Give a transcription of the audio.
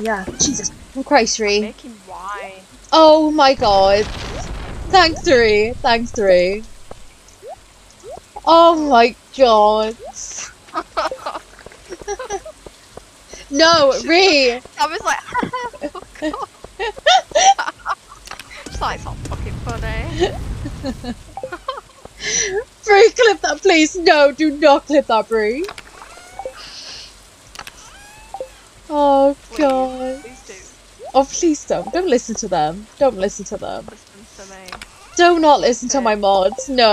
Yeah, Jesus. Christ, Ree. Wine. Oh my god. Thanks, Ree. Thanks, Ree. Oh my god. No, Ree. I was like, oh god. it's like, it's not fucking funny. Bree, clip that, please. No, do not clip that, Bree. Oh Please, god. Please do. Oh, please don't. Don't listen to them. Don't listen to them. Listen to me. Do not listen to my mods. No.